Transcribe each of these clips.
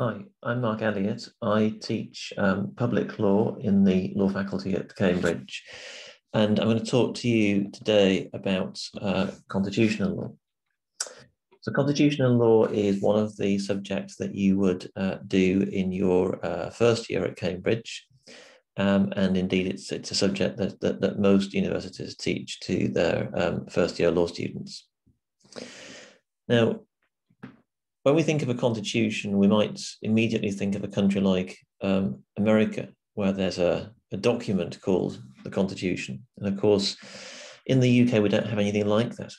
Hi, I'm Mark Elliott. I teach um, public law in the law faculty at Cambridge. And I'm going to talk to you today about uh, constitutional law. So constitutional law is one of the subjects that you would uh, do in your uh, first year at Cambridge. Um, and indeed, it's, it's a subject that, that, that most universities teach to their um, first year law students. Now, when we think of a constitution, we might immediately think of a country like um, America, where there's a, a, document called the Constitution. And of course, in the UK, we don't have anything like that.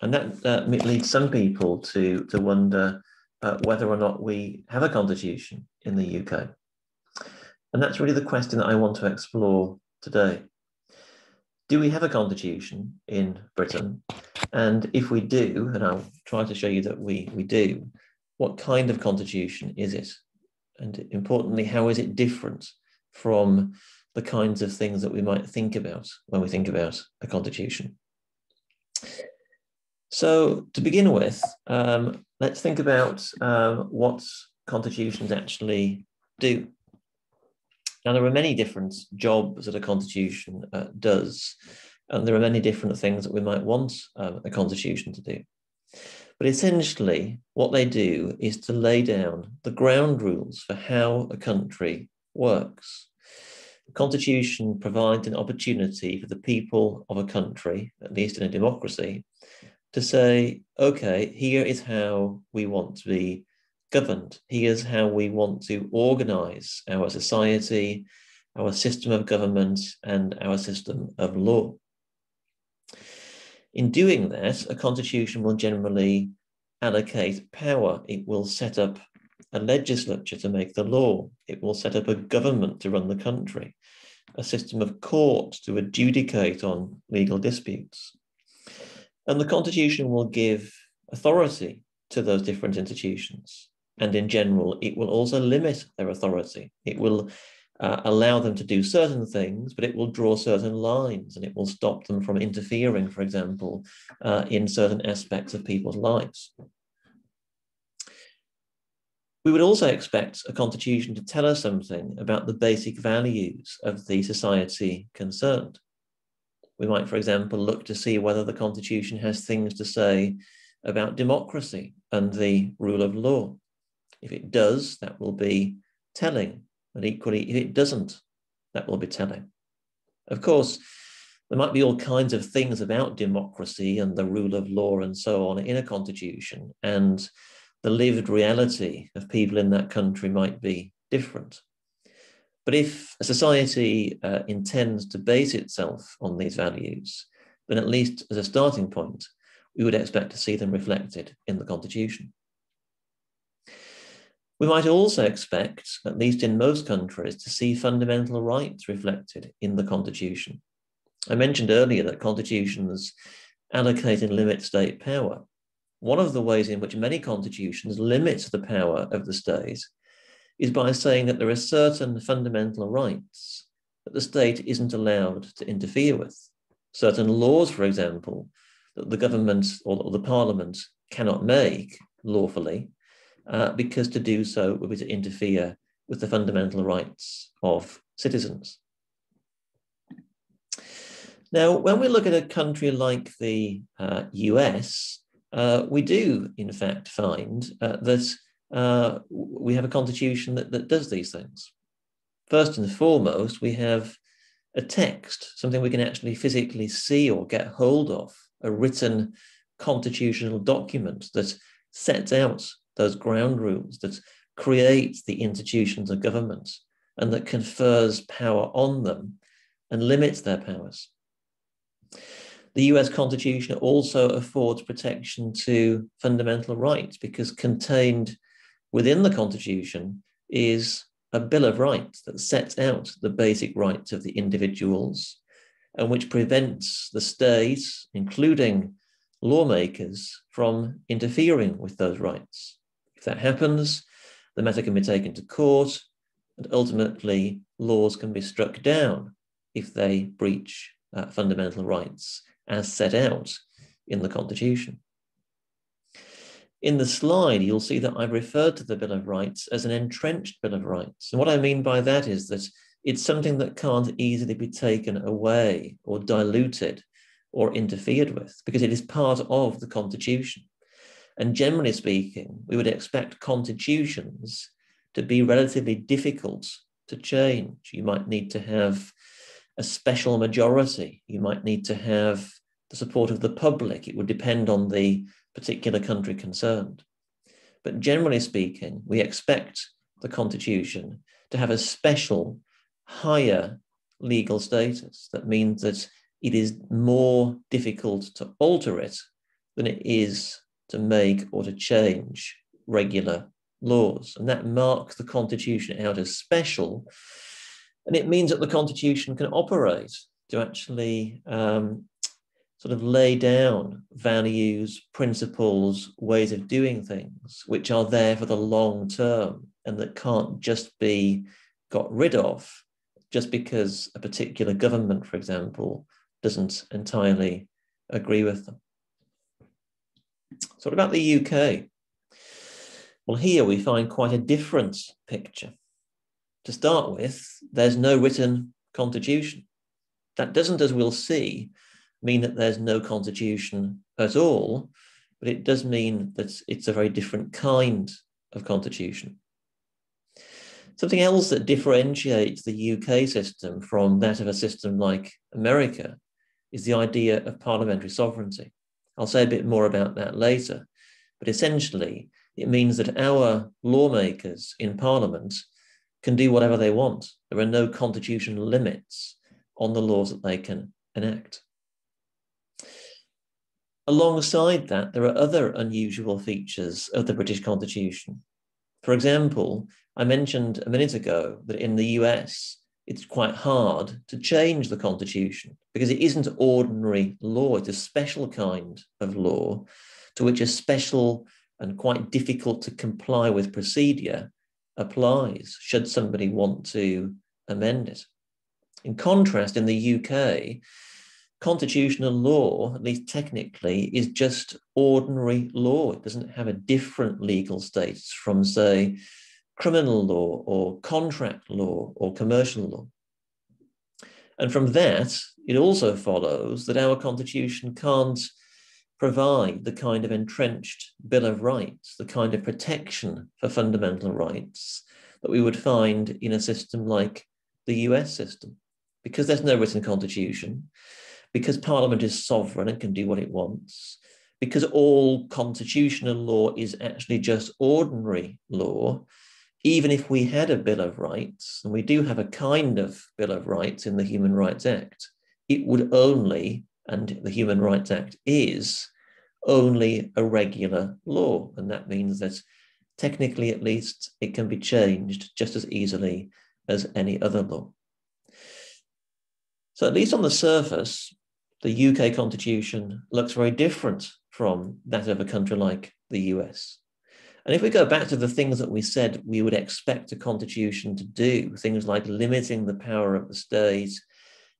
And that uh, leads some people to, to wonder uh, whether or not we have a constitution in the UK. And that's really the question that I want to explore today. Do we have a constitution in Britain? And if we do, and I'll try to show you that we, we do, what kind of constitution is it? And importantly, how is it different from the kinds of things that we might think about when we think about a constitution? So to begin with, um, let's think about um, what constitutions actually do. Now, there are many different jobs that a constitution uh, does, and there are many different things that we might want um, a constitution to do. But essentially, what they do is to lay down the ground rules for how a country works. The constitution provides an opportunity for the people of a country, at least in a democracy, to say, okay, here is how we want to be governed. Here's how we want to organize our society, our system of government, and our system of law. In doing that, a constitution will generally allocate power. It will set up a legislature to make the law. It will set up a government to run the country, a system of courts to adjudicate on legal disputes. And the constitution will give authority to those different institutions. And in general, it will also limit their authority. It will uh, allow them to do certain things, but it will draw certain lines and it will stop them from interfering, for example, uh, in certain aspects of people's lives. We would also expect a constitution to tell us something about the basic values of the society concerned. We might, for example, look to see whether the constitution has things to say about democracy and the rule of law. If it does, that will be telling. And equally, if it doesn't, that will be telling. Of course, there might be all kinds of things about democracy and the rule of law and so on in a constitution, and the lived reality of people in that country might be different. But if a society uh, intends to base itself on these values, then at least as a starting point, we would expect to see them reflected in the Constitution. We might also expect, at least in most countries, to see fundamental rights reflected in the Constitution. I mentioned earlier that constitutions allocate and limit state power. One of the ways in which many constitutions limit the power of the state is by saying that there are certain fundamental rights that the state isn't allowed to interfere with. Certain laws, for example, that the government or the parliament cannot make lawfully uh, because to do so would be to interfere with the fundamental rights of citizens. Now, when we look at a country like the uh, US, uh, we do, in fact, find uh, that uh, we have a constitution that, that does these things. First and foremost, we have a text, something we can actually physically see or get hold of, a written constitutional document that sets out those ground rules that create the institutions of government and that confers power on them and limits their powers. The US Constitution also affords protection to fundamental rights because contained within the Constitution is a Bill of Rights that sets out the basic rights of the individuals and which prevents the state, including lawmakers, from interfering with those rights. If that happens, the matter can be taken to court, and ultimately, laws can be struck down if they breach uh, fundamental rights as set out in the Constitution. In the slide, you'll see that I've referred to the Bill of Rights as an entrenched Bill of Rights. And what I mean by that is that it's something that can't easily be taken away or diluted or interfered with because it is part of the Constitution. And generally speaking, we would expect constitutions to be relatively difficult to change. You might need to have a special majority. You might need to have the support of the public. It would depend on the particular country concerned. But generally speaking, we expect the Constitution to have a special, higher legal status. That means that it is more difficult to alter it than it is to make or to change regular laws. And that marks the Constitution out as special. And it means that the Constitution can operate to actually um, sort of lay down values, principles, ways of doing things, which are there for the long term and that can't just be got rid of just because a particular government, for example, doesn't entirely agree with them. So, what about the UK? Well, here we find quite a different picture. To start with, there's no written constitution. That doesn't, as we'll see, mean that there's no constitution at all, but it does mean that it's a very different kind of constitution. Something else that differentiates the UK system from that of a system like America is the idea of parliamentary sovereignty. I'll say a bit more about that later, but essentially, it means that our lawmakers in Parliament can do whatever they want. There are no constitutional limits on the laws that they can enact. Alongside that, there are other unusual features of the British Constitution. For example, I mentioned a minute ago that in the US, it's quite hard to change the Constitution because it isn't ordinary law, it's a special kind of law to which a special and quite difficult to comply with procedure applies should somebody want to amend it. In contrast, in the UK, constitutional law, at least technically, is just ordinary law. It doesn't have a different legal status from, say, criminal law or contract law or commercial law. And from that, it also follows that our constitution can't provide the kind of entrenched Bill of Rights, the kind of protection for fundamental rights that we would find in a system like the US system. Because there's no written constitution, because Parliament is sovereign and can do what it wants, because all constitutional law is actually just ordinary law, even if we had a Bill of Rights, and we do have a kind of Bill of Rights in the Human Rights Act, it would only, and the Human Rights Act is, only a regular law. And that means that technically, at least, it can be changed just as easily as any other law. So, at least on the surface, the UK constitution looks very different from that of a country like the US. And if we go back to the things that we said we would expect a constitution to do, things like limiting the power of the state,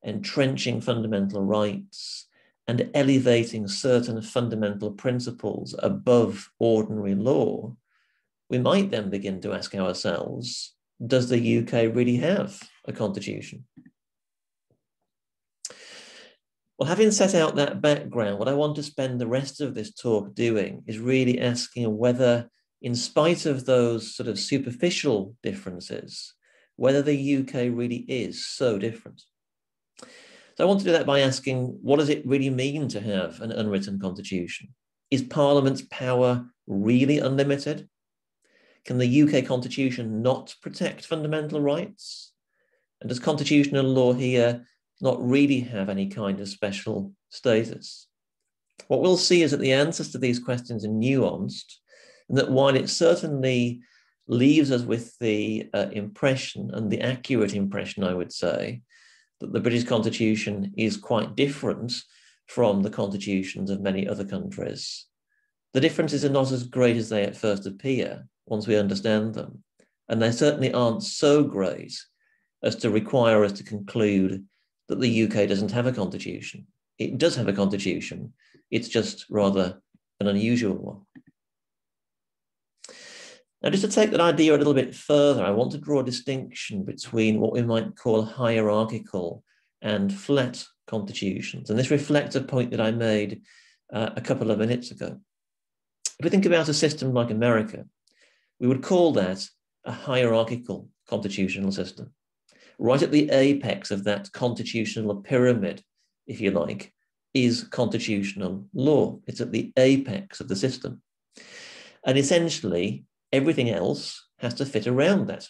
entrenching fundamental rights, and elevating certain fundamental principles above ordinary law, we might then begin to ask ourselves does the UK really have a constitution? Well, having set out that background, what I want to spend the rest of this talk doing is really asking whether, in spite of those sort of superficial differences, whether the UK really is so different. So I want to do that by asking what does it really mean to have an unwritten constitution? Is Parliament's power really unlimited? Can the UK constitution not protect fundamental rights? And does constitutional law here not really have any kind of special status. What we'll see is that the answers to these questions are nuanced, and that while it certainly leaves us with the uh, impression and the accurate impression, I would say, that the British Constitution is quite different from the constitutions of many other countries. The differences are not as great as they at first appear once we understand them. And they certainly aren't so great as to require us to conclude that the UK doesn't have a constitution. It does have a constitution. It's just rather an unusual one. Now, just to take that idea a little bit further, I want to draw a distinction between what we might call hierarchical and flat constitutions. And this reflects a point that I made uh, a couple of minutes ago. If we think about a system like America, we would call that a hierarchical constitutional system. Right at the apex of that constitutional pyramid, if you like, is constitutional law. It's at the apex of the system. And essentially, everything else has to fit around that.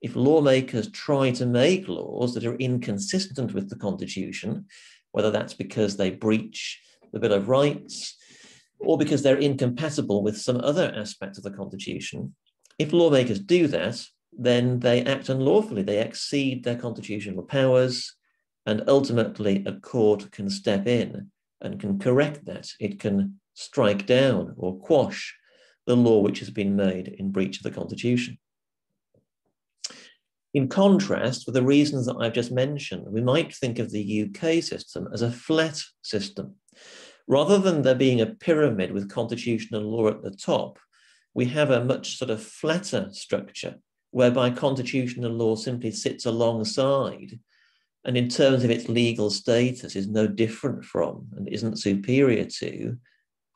If lawmakers try to make laws that are inconsistent with the Constitution, whether that's because they breach the Bill of Rights or because they're incompatible with some other aspect of the Constitution, if lawmakers do that, then they act unlawfully. They exceed their constitutional powers, and ultimately a court can step in and can correct that. It can strike down or quash the law which has been made in breach of the Constitution. In contrast, for the reasons that I've just mentioned, we might think of the UK system as a flat system. Rather than there being a pyramid with constitutional law at the top, we have a much sort of flatter structure whereby constitutional law simply sits alongside and in terms of its legal status is no different from and isn't superior to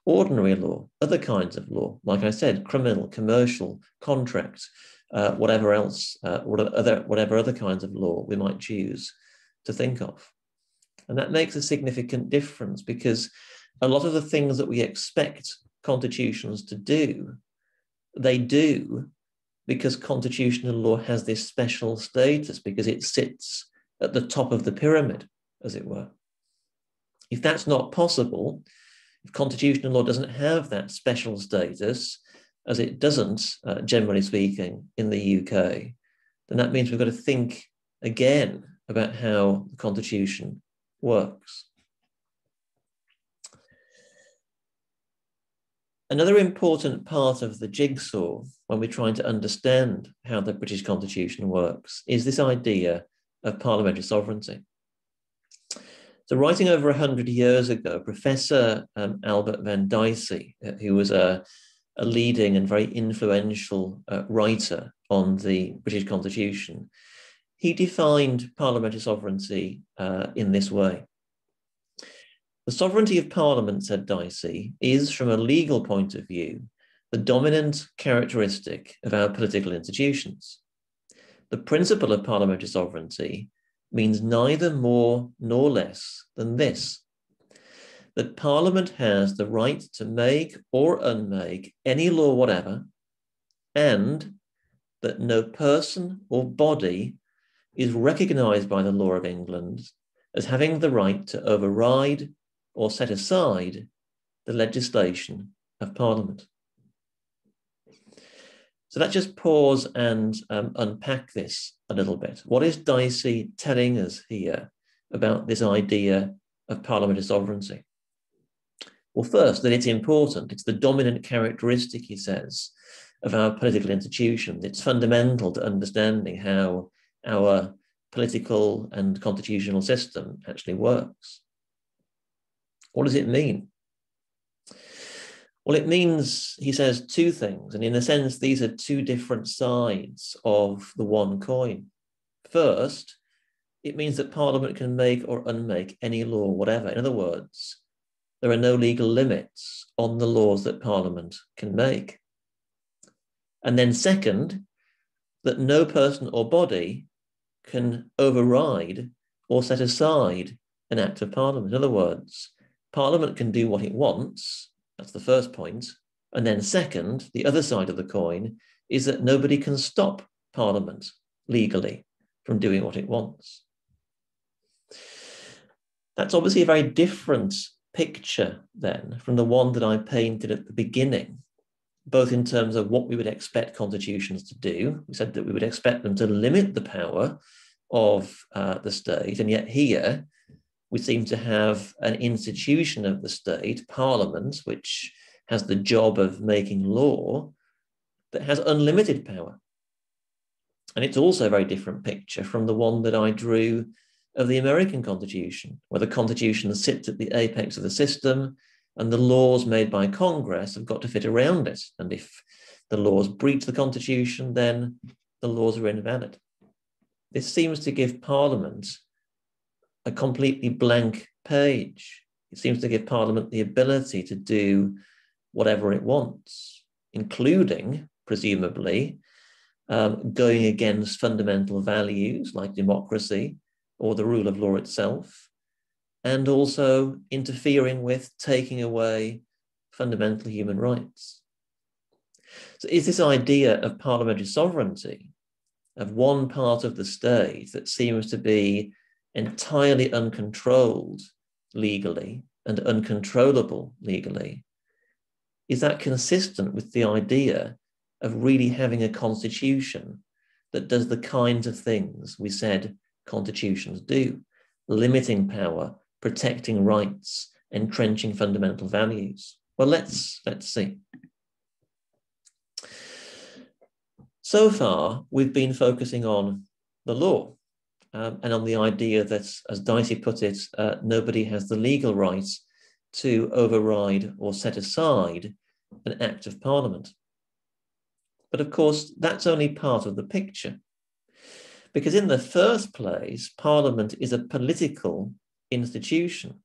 ordinary law, other kinds of law, like I said, criminal, commercial, contract, uh, whatever else, uh, other, whatever other kinds of law we might choose to think of. And that makes a significant difference because a lot of the things that we expect constitutions to do, they do because constitutional law has this special status because it sits at the top of the pyramid, as it were. If that's not possible, constitutional law doesn't have that special status, as it doesn't, uh, generally speaking, in the UK, then that means we've got to think again about how the constitution works. Another important part of the jigsaw when we're trying to understand how the British Constitution works is this idea of parliamentary sovereignty. So, writing over 100 years ago, Professor um, Albert Venn Dicey, uh, who was a, a leading and very influential uh, writer on the British Constitution, he defined parliamentary sovereignty uh, in this way. The sovereignty of Parliament, said Dicey, is, from a legal point of view, the dominant characteristic of our political institutions. The principle of parliamentary sovereignty means neither more nor less than this that Parliament has the right to make or unmake any law whatever, and that no person or body is recognized by the law of England as having the right to override or set aside the legislation of Parliament. So let's just pause and um, unpack this a little bit. What is Dicey telling us here about this idea of parliamentary sovereignty? Well, first, that it's important. It's the dominant characteristic, he says, of our political institutions. It's fundamental to understanding how our political and constitutional system actually works. What does it mean? Well, it means, he says, two things. And in a sense, these are two different sides of the one coin. First, it means that Parliament can make or unmake any law, whatever. In other words, there are no legal limits on the laws that Parliament can make. And then, second, that no person or body can override or set aside an act of Parliament. In other words, Parliament can do what it wants, that's the first point. And then, second, the other side of the coin is that nobody can stop Parliament legally from doing what it wants. That's obviously a very different picture then from the one that I painted at the beginning, both in terms of what we would expect constitutions to do. We said that we would expect them to limit the power of uh, the state, and yet here we seem to have an institution of the state, Parliament, which has the job of making law, that has unlimited power. And it's also a very different picture from the one that I drew of the American Constitution, where the Constitution sits at the apex of the system and the laws made by Congress have got to fit around it. And if the laws breach the constitution, then the laws are invalid. This seems to give Parliament a completely blank page. It seems to give Parliament the ability to do whatever it wants, including, presumably, um, going against fundamental values like democracy or the rule of law itself, and also interfering with taking away fundamental human rights. So, is this idea of parliamentary sovereignty, of one part of the state that seems to be entirely uncontrolled legally and uncontrollable legally, is that consistent with the idea of really having a constitution that does the kinds of things we said constitutions do, limiting power, protecting rights, entrenching fundamental values? Well, let's let's see. So far, we've been focusing on the law um, and on the idea that, as Dicey put it, uh, nobody has the legal right to override or set aside an act of parliament. But of course, that's only part of the picture. Because in the first place, parliament is a political institution.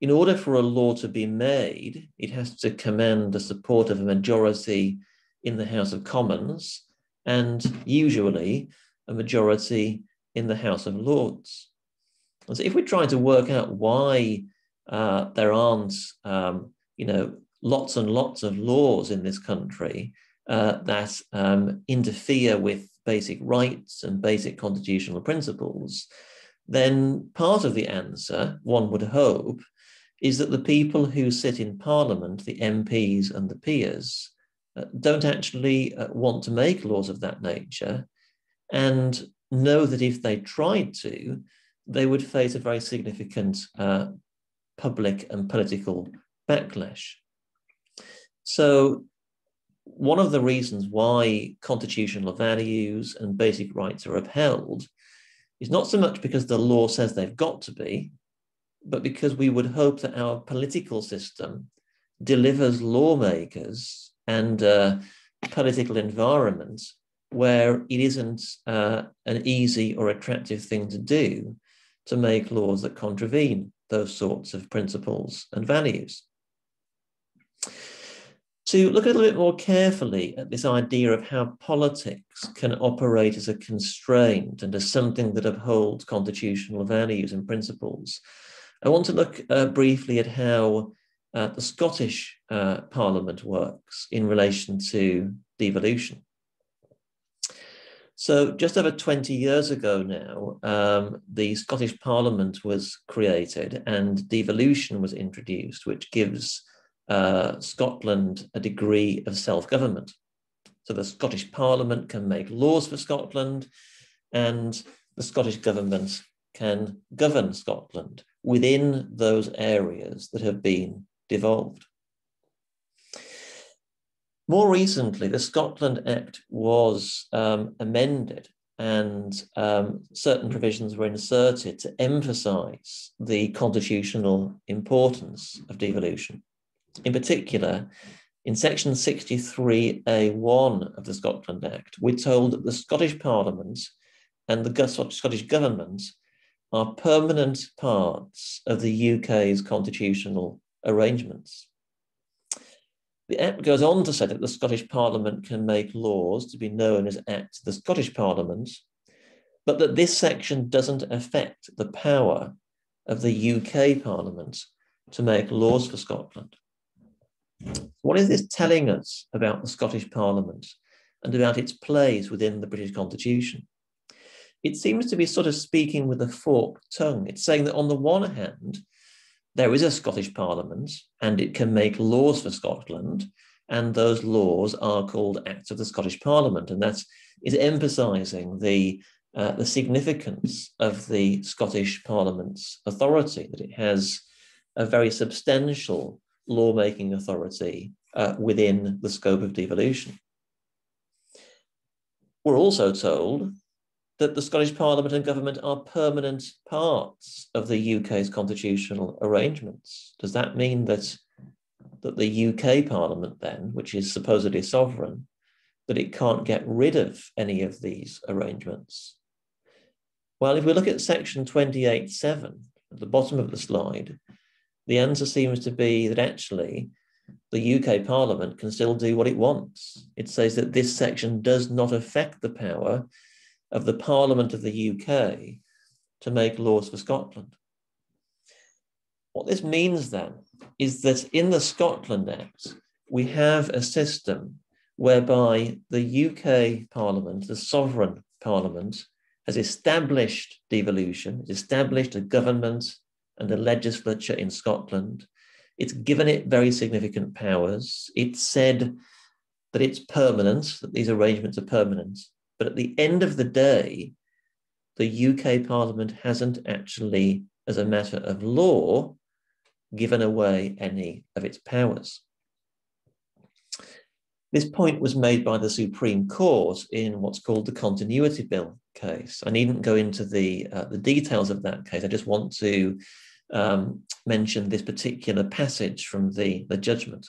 In order for a law to be made, it has to command the support of a majority in the House of Commons and usually a majority in the House of Lords. And so if we're trying to work out why uh, there aren't, um, you know, lots and lots of laws in this country uh, that um, interfere with basic rights and basic constitutional principles, then part of the answer, one would hope, is that the people who sit in Parliament, the MPs and the peers, uh, don't actually uh, want to make laws of that nature and know that if they tried to, they would face a very significant uh, public and political backlash. So, one of the reasons why constitutional values and basic rights are upheld is not so much because the law says they've got to be, but because we would hope that our political system delivers lawmakers and uh, political environment where it isn't uh, an easy or attractive thing to do to make laws that contravene those sorts of principles and values. To look a little bit more carefully at this idea of how politics can operate as a constraint and as something that upholds constitutional values and principles, I want to look uh, briefly at how uh, the Scottish uh, Parliament works in relation to devolution. So, just over 20 years ago now, um, the Scottish Parliament was created and devolution was introduced, which gives uh, Scotland a degree of self government. So, the Scottish Parliament can make laws for Scotland, and the Scottish government can govern Scotland within those areas that have been devolved. More recently, the Scotland Act was um, amended and um, certain provisions were inserted to emphasize the constitutional importance of devolution. In particular, in section 63A1 of the Scotland Act, we're told that the Scottish Parliament and the Scottish Government are permanent parts of the UK's constitutional arrangements. The Act goes on to say that the Scottish Parliament can make laws to be known as Acts of the Scottish Parliament, but that this section doesn't affect the power of the UK Parliament to make laws for Scotland. What is this telling us about the Scottish Parliament and about its place within the British Constitution? It seems to be sort of speaking with a forked tongue. It's saying that on the one hand, there is a Scottish Parliament and it can make laws for Scotland, and those laws are called Acts of the Scottish Parliament, and that is emphasising the uh, the significance of the Scottish Parliament's authority, that it has a very substantial lawmaking authority uh, within the scope of devolution. We're also told that the Scottish Parliament and government are permanent parts of the UK's constitutional arrangements. Does that mean that that the UK Parliament, then, which is supposedly sovereign, that it can't get rid of any of these arrangements? Well, if we look at section 28.7 at the bottom of the slide, the answer seems to be that actually the UK Parliament can still do what it wants. It says that this section does not affect the power of the Parliament of the UK to make laws for Scotland. What this means then is that in the Scotland Act, we have a system whereby the UK Parliament, the sovereign Parliament, has established devolution, established a government and a legislature in Scotland. It's given it very significant powers. It said that it's permanent, that these arrangements are permanent. But at the end of the day, the UK Parliament hasn't actually, as a matter of law, given away any of its powers. This point was made by the Supreme Court in what's called the Continuity Bill case. I needn't go into the, uh, the details of that case. I just want to um, mention this particular passage from the, the judgment.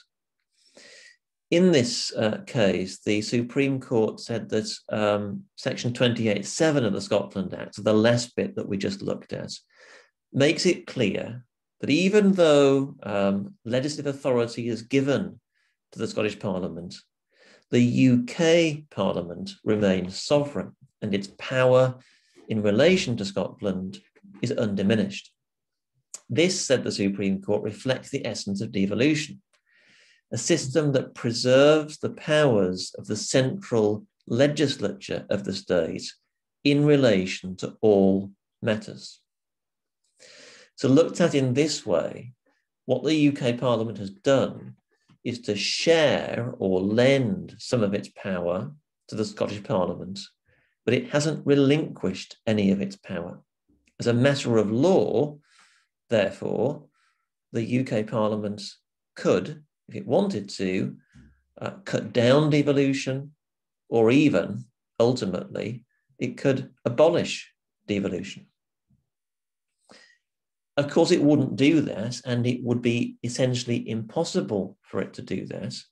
In this uh, case, the Supreme Court said that um, Section 28.7 of the Scotland Act, the last bit that we just looked at, makes it clear that even though um, legislative authority is given to the Scottish Parliament, the UK Parliament remains sovereign and its power in relation to Scotland is undiminished. This, said the Supreme Court, reflects the essence of devolution a system that preserves the powers of the central legislature of the state in relation to all matters. So, looked at in this way, what the UK Parliament has done is to share or lend some of its power to the Scottish Parliament, but it hasn't relinquished any of its power. As a matter of law, therefore, the UK Parliament could if it wanted to, uh, cut down devolution, or even ultimately, it could abolish devolution. Of course, it wouldn't do this, and it would be essentially impossible for it to do this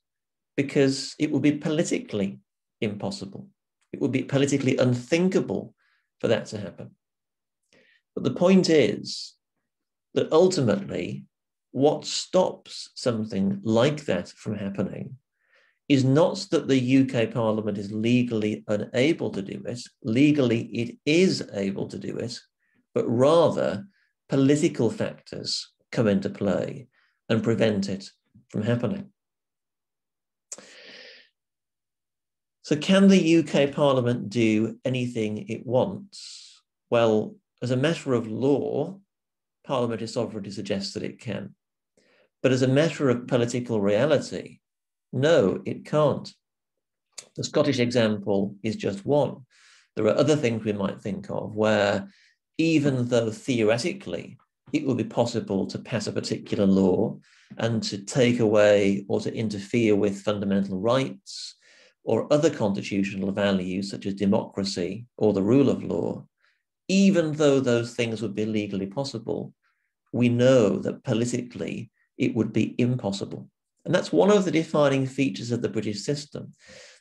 because it would be politically impossible. It would be politically unthinkable for that to happen. But the point is that ultimately, what stops something like that from happening is not that the UK Parliament is legally unable to do it, legally it is able to do it, but rather political factors come into play and prevent it from happening. So, can the UK Parliament do anything it wants? Well, as a matter of law, parliamentary sovereignty suggests that it can. But as a matter of political reality, no, it can't. The Scottish example is just one. There are other things we might think of where, even though theoretically it would be possible to pass a particular law and to take away or to interfere with fundamental rights or other constitutional values such as democracy or the rule of law, even though those things would be legally possible, we know that politically it would be impossible. And that's one of the defining features of the British system,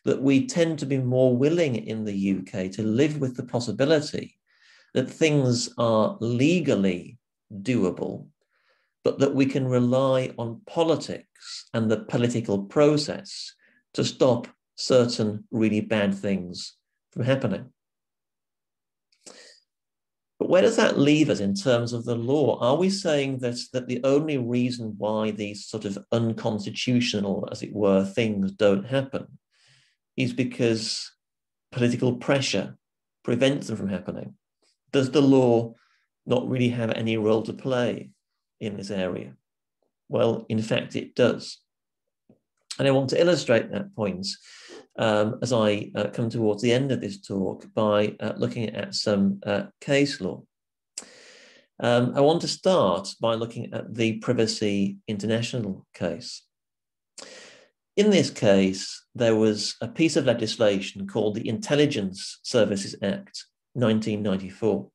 that we tend to be more willing in the UK to live with the possibility that things are legally doable, but that we can rely on politics and the political process to stop certain really bad things from happening. But where does that leave us in terms of the law? Are we saying that, that the only reason why these sort of unconstitutional, as it were, things don't happen is because political pressure prevents them from happening? Does the law not really have any role to play in this area? Well, in fact, it does. And I want to illustrate that point um, as I uh, come towards the end of this talk by uh, looking at some uh, case law. Um, I want to start by looking at the Privacy International case. In this case, there was a piece of legislation called the Intelligence Services Act 1994.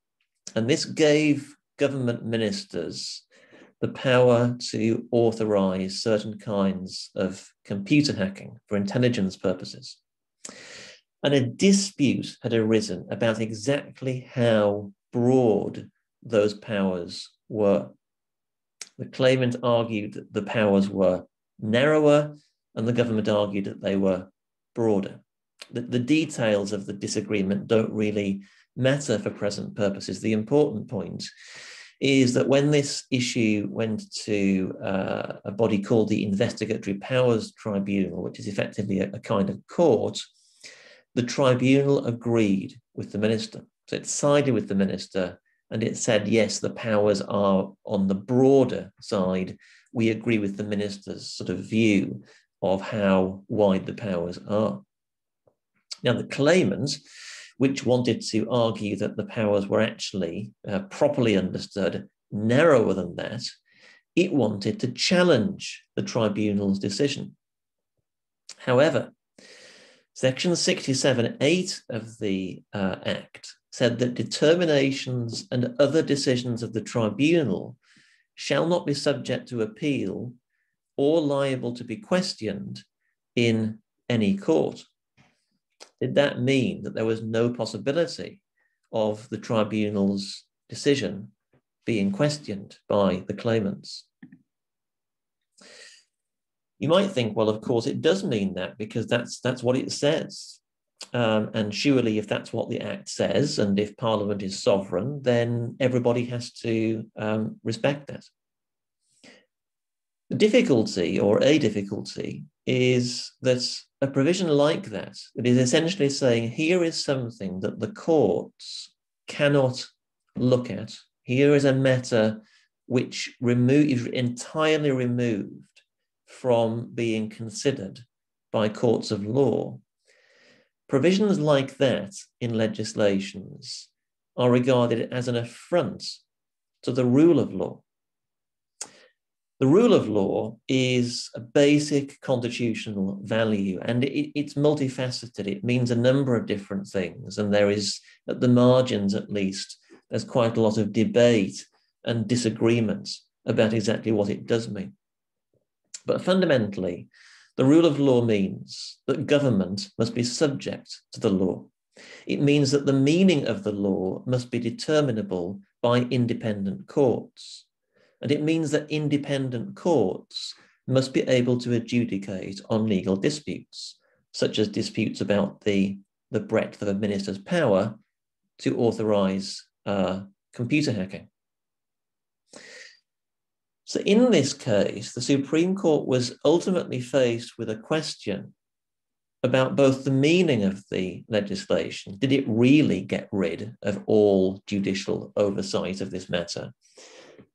And this gave government ministers the power to authorize certain kinds of computer hacking for intelligence purposes. And a dispute had arisen about exactly how broad those powers were. The claimant argued that the powers were narrower, and the government argued that they were broader. The, the details of the disagreement don't really matter for present purposes. The important point is that when this issue went to uh, a body called the Investigatory Powers Tribunal, which is effectively a, a kind of court, the tribunal agreed with the minister. So it sided with the minister and it said, yes, the powers are on the broader side. We agree with the minister's sort of view of how wide the powers are. Now, the claimants, which wanted to argue that the powers were actually uh, properly understood, narrower than that, it wanted to challenge the tribunal's decision. However, Section 67.8 of the uh, Act said that determinations and other decisions of the tribunal shall not be subject to appeal or liable to be questioned in any court. Did that mean that there was no possibility of the tribunal's decision being questioned by the claimants? You might think, well, of course, it does mean that because that's that's what it says. Um, and surely, if that's what the Act says, and if Parliament is sovereign, then everybody has to um, respect that. The difficulty, or a difficulty, is that a provision like that, that is essentially saying here is something that the courts cannot look at. Here is a matter which remove, is entirely removed from being considered by courts of law. Provisions like that in legislations are regarded as an affront to the rule of law. The rule of law is a basic constitutional value and it, it's multifaceted. It means a number of different things. And there is, at the margins at least, there's quite a lot of debate and disagreements about exactly what it does mean. But fundamentally, the rule of law means that government must be subject to the law. It means that the meaning of the law must be determinable by independent courts. And it means that independent courts must be able to adjudicate on legal disputes, such as disputes about the, the breadth of a minister's power to authorize uh, computer hacking. So, in this case, the Supreme Court was ultimately faced with a question about both the meaning of the legislation. Did it really get rid of all judicial oversight of this matter?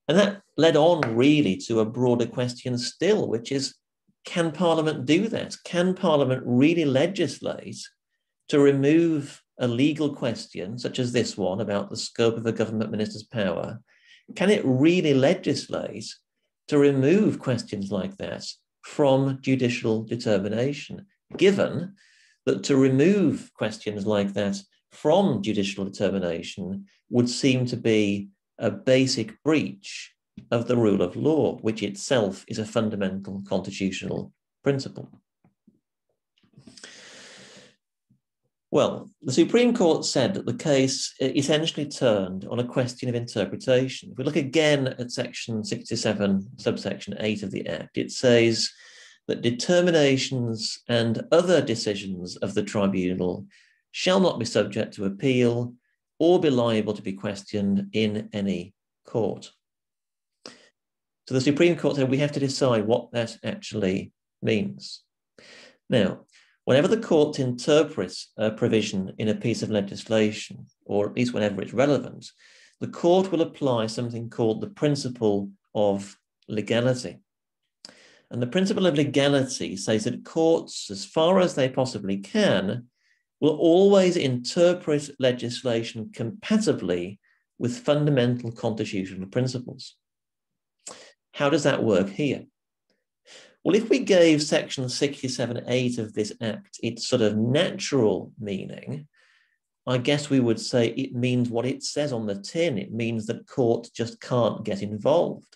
And that led on really to a broader question still, which is can Parliament do that? Can Parliament really legislate to remove a legal question, such as this one about the scope of a government minister's power? Can it really legislate to remove questions like that from judicial determination, given that to remove questions like that from judicial determination would seem to be a basic breach of the rule of law, which itself is a fundamental constitutional principle. Well, the Supreme Court said that the case essentially turned on a question of interpretation. If we look again at section 67, subsection 8 of the Act, it says that determinations and other decisions of the tribunal shall not be subject to appeal or be liable to be questioned in any court. So the Supreme Court said we have to decide what that actually means. Now, whenever the court interprets a provision in a piece of legislation, or at least whenever it's relevant, the court will apply something called the principle of legality. And the principle of legality says that courts, as far as they possibly can, will always interpret legislation compatibly with fundamental constitutional principles. How does that work here? Well, if we gave section 67.8 of this act its sort of natural meaning, I guess we would say it means what it says on the tin. It means that courts just can't get involved.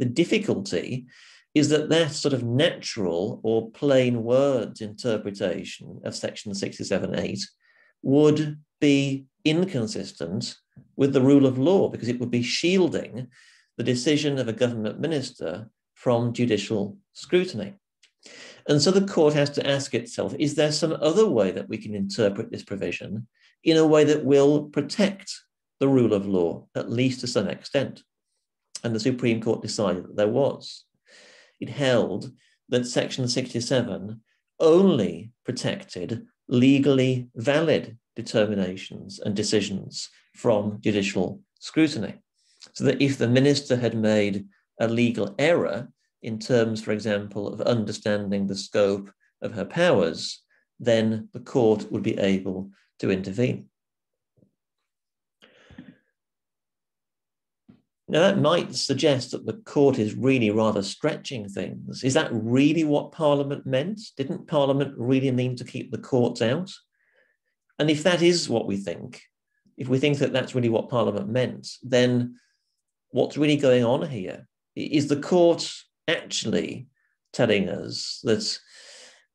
The difficulty is that that sort of natural or plain words interpretation of section 67.8 would be inconsistent with the rule of law because it would be shielding the decision of a government minister from judicial scrutiny. And so the court has to ask itself is there some other way that we can interpret this provision in a way that will protect the rule of law, at least to some extent? And the Supreme Court decided that there was. It held that Section 67 only protected legally valid determinations and decisions from judicial scrutiny. So that if the minister had made a legal error in terms, for example, of understanding the scope of her powers, then the court would be able to intervene. Now, that might suggest that the court is really rather stretching things. Is that really what Parliament meant? Didn't Parliament really mean to keep the courts out? And if that is what we think, if we think that that's really what Parliament meant, then what's really going on here? Is the court actually telling us that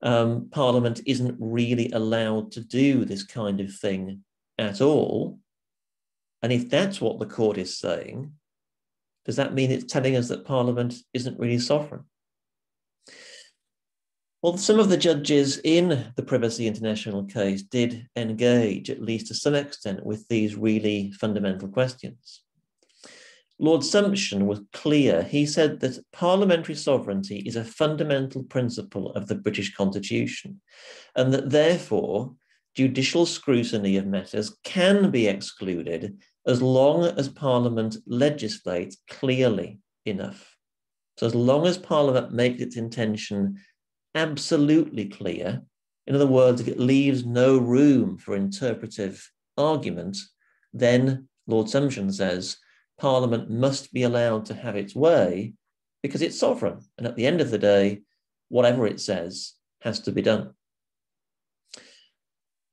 um, Parliament isn't really allowed to do this kind of thing at all? And if that's what the court is saying, does that mean it's telling us that Parliament isn't really sovereign? Well, some of the judges in the Privacy International case did engage, at least to some extent, with these really fundamental questions. Lord Sumption was clear. He said that parliamentary sovereignty is a fundamental principle of the British Constitution, and that therefore judicial scrutiny of matters can be excluded as long as Parliament legislates clearly enough. So, as long as Parliament makes its intention absolutely clear. In other words, if it leaves no room for interpretive argument, then Lord Sumption says Parliament must be allowed to have its way because it's sovereign. And at the end of the day, whatever it says has to be done.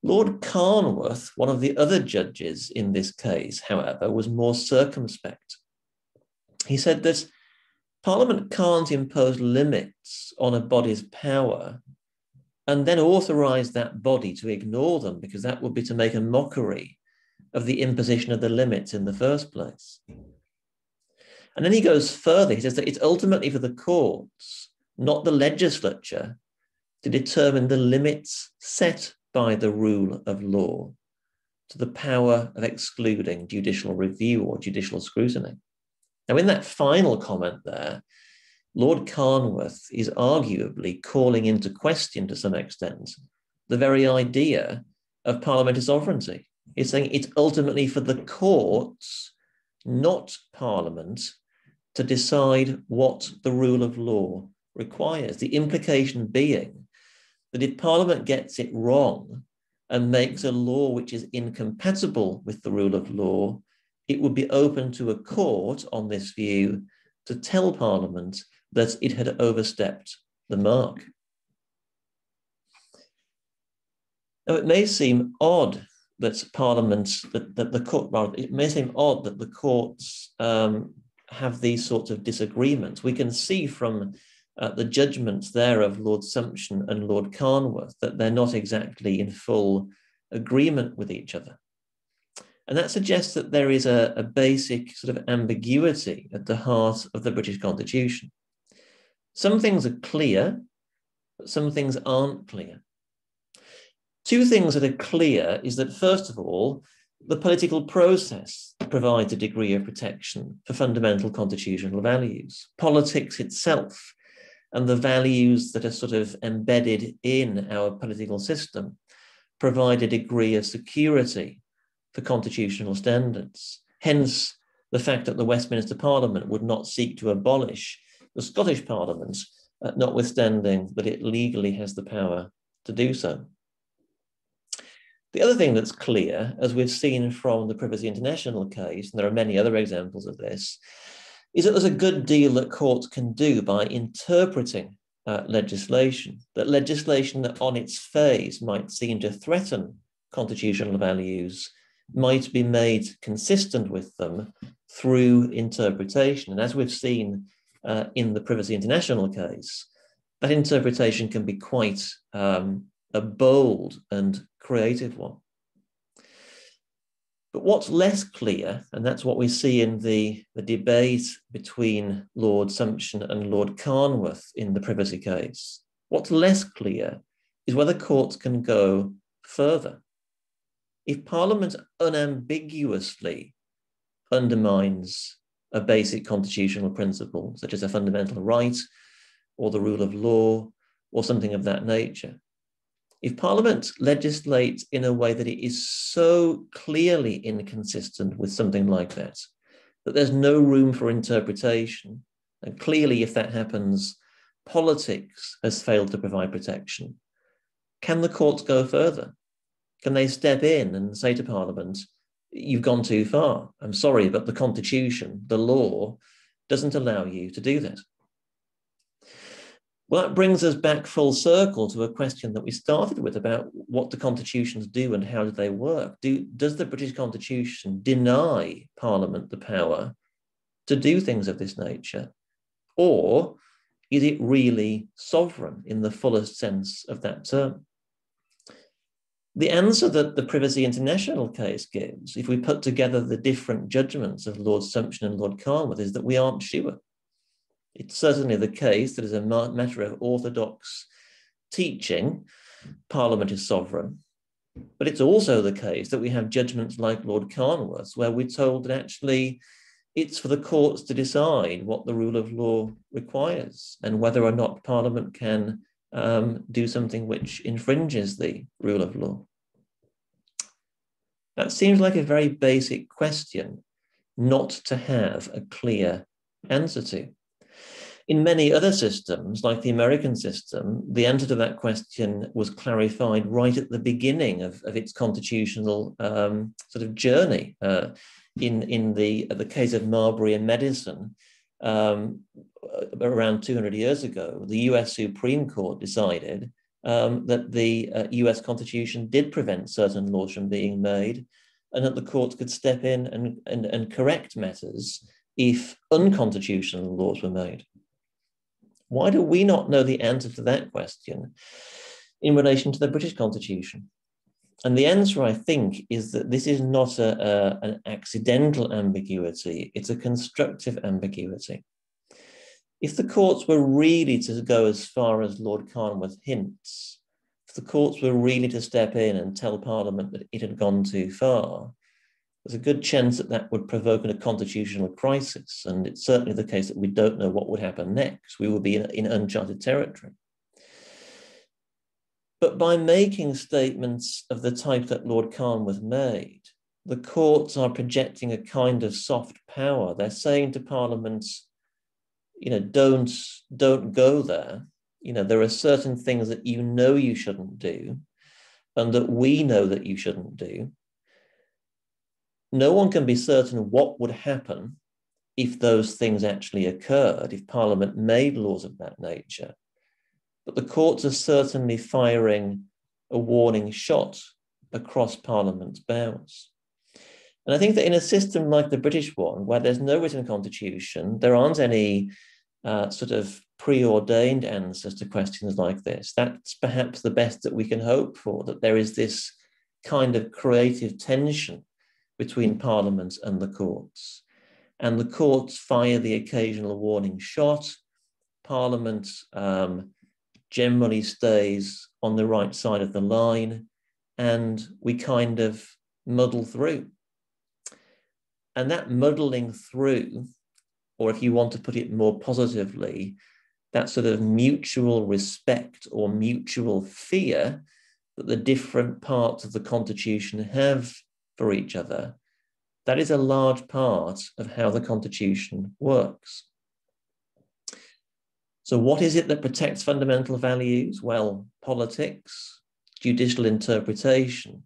Lord Carnwath, one of the other judges in this case, however, was more circumspect. He said that Parliament can't impose limits on a body's power and then authorize that body to ignore them because that would be to make a mockery of the imposition of the limits in the first place. And then he goes further. He says that it's ultimately for the courts, not the legislature, to determine the limits set by the rule of law to the power of excluding judicial review or judicial scrutiny. Now, in that final comment there, Lord Carnwath is arguably calling into question to some extent the very idea of parliamentary sovereignty. He's saying it's ultimately for the courts, not parliament, to decide what the rule of law requires. The implication being that if parliament gets it wrong and makes a law which is incompatible with the rule of law, it would be open to a court on this view to tell Parliament that it had overstepped the mark. Now, it may seem odd that Parliament, that, that the court, rather, it may seem odd that the courts um, have these sorts of disagreements. We can see from uh, the judgments there of Lord Sumption and Lord Carnwath that they're not exactly in full agreement with each other. And that suggests that there is a, a basic sort of ambiguity at the heart of the British Constitution. Some things are clear, but some things aren't clear. Two things that are clear is that, first of all, the political process provides a degree of protection for fundamental constitutional values. Politics itself and the values that are sort of embedded in our political system provide a degree of security for constitutional standards. Hence, the fact that the Westminster Parliament would not seek to abolish the Scottish Parliament, uh, notwithstanding that it legally has the power to do so. The other thing that's clear, as we've seen from the Privacy International case, and there are many other examples of this, is that there's a good deal that courts can do by interpreting uh, legislation, that legislation that on its face might seem to threaten constitutional values might be made consistent with them through interpretation. And as we've seen uh, in the Privacy International case, that interpretation can be quite um, a bold and creative one. But what's less clear, and that's what we see in the, the debate between Lord Sumption and Lord Carnwath in the privacy case, what's less clear is whether courts can go further. If Parliament unambiguously undermines a basic constitutional principle, such as a fundamental right or the rule of law or something of that nature, if Parliament legislates in a way that it is so clearly inconsistent with something like that, that there's no room for interpretation, and clearly, if that happens, politics has failed to provide protection, can the courts go further? Can they step in and say to Parliament, you've gone too far? I'm sorry, but the Constitution, the law, doesn't allow you to do that. Well, that brings us back full circle to a question that we started with about what the constitutions do and how do they work. Do, does the British Constitution deny Parliament the power to do things of this nature? Or is it really sovereign in the fullest sense of that term? The answer that the Privacy International case gives, if we put together the different judgments of Lord Sumption and Lord Carnwath, is that we aren't sure. It's certainly the case that as a matter of orthodox teaching, Parliament is sovereign. But it's also the case that we have judgments like Lord Carnwath, where we're told that actually it's for the courts to decide what the rule of law requires and whether or not Parliament can um, do something which infringes the rule of law. That seems like a very basic question not to have a clear answer to. In many other systems, like the American system, the answer to that question was clarified right at the beginning of, of its constitutional um, sort of journey. Uh, in in the the case of Marbury and Madison, um, around 200 years ago, the U.S. Supreme Court decided um, that the uh, U.S. Constitution did prevent certain laws from being made, and that the courts could step in and, and, and correct matters if unconstitutional laws were made. Why do we not know the answer to that question in relation to the British Constitution? And the answer, I think, is that this is not a, a, an accidental ambiguity, it's a constructive ambiguity. If the courts were really to go as far as Lord Carnwath hints, if the courts were really to step in and tell Parliament that it had gone too far, there's a good chance that that would provoke a constitutional crisis. And it's certainly the case that we don't know what would happen next. We would be in, in uncharted territory. But by making statements of the type that Lord Carnwath made, the courts are projecting a kind of soft power. They're saying to parliaments, you know, don't, don't go there. You know, there are certain things that you know you shouldn't do and that we know that you shouldn't do no one can be certain what would happen if those things actually occurred, if Parliament made laws of that nature. But the courts are certainly firing a warning shot across Parliament's bounds. And I think that in a system like the British one, where there's no written constitution, there aren't any uh, sort of preordained answers to questions like this. That's perhaps the best that we can hope for, that there is this kind of creative tension between Parliament and the courts. And the courts fire the occasional warning shot. Parliament um, generally stays on the right side of the line, and we kind of muddle through. And that muddling through, or if you want to put it more positively, that sort of mutual respect or mutual fear that the different parts of the Constitution have for each other. That is a large part of how the Constitution works. So, what is it that protects fundamental values? Well, politics, judicial interpretation,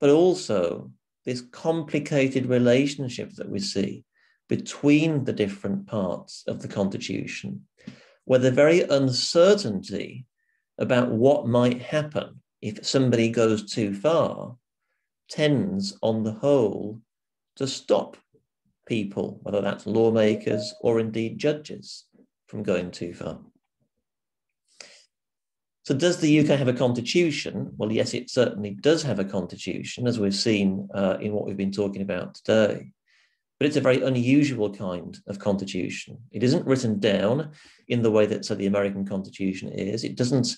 but also this complicated relationship that we see between the different parts of the Constitution, where the very uncertainty about what might happen if somebody goes too far tends, on the whole, to stop people, whether that's lawmakers or indeed judges, from going too far. So, does the UK have a constitution? Well, yes, it certainly does have a constitution, as we've seen uh, in what we've been talking about today. But it's a very unusual kind of constitution. It isn't written down in the way that, say, the American Constitution is. It doesn't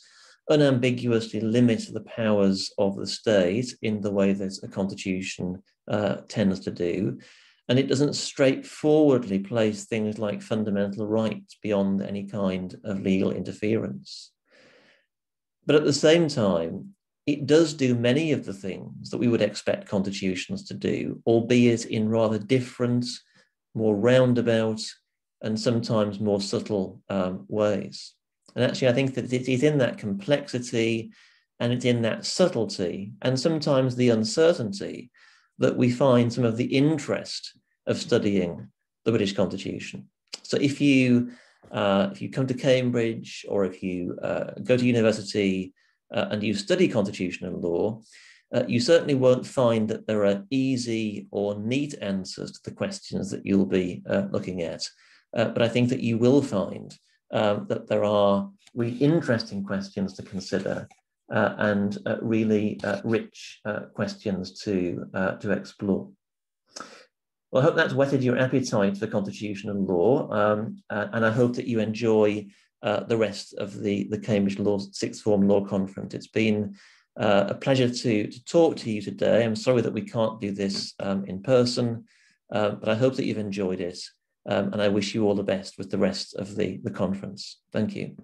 unambiguously limit the powers of the state in the way that a constitution uh, tends to do. And it doesn't straightforwardly place things like fundamental rights beyond any kind of legal interference. But at the same time, it does do many of the things that we would expect constitutions to do, albeit in rather different, more roundabout, and sometimes more subtle um, ways. And actually, I think that it is in that complexity and it's in that subtlety and sometimes the uncertainty that we find some of the interest of studying the British Constitution. So if you uh, if you come to Cambridge or if you uh, go to university uh, and you study constitutional law, uh, you certainly won't find that there are easy or neat answers to the questions that you'll be uh, looking at. Uh, but I think that you will find um, that there are really interesting questions to consider uh, and uh, really uh, rich uh, questions to, uh, to explore. Well, I hope that's whetted your appetite for constitutional law, um, and I hope that you enjoy the rest of the, the Cambridge Law Sixth Form Law Conference. It's been a pleasure to, to talk to you today. I'm sorry that we can't do this um, in person, but I hope that you've enjoyed it. Um, and I wish you all the best with the rest of the, the conference. Thank you.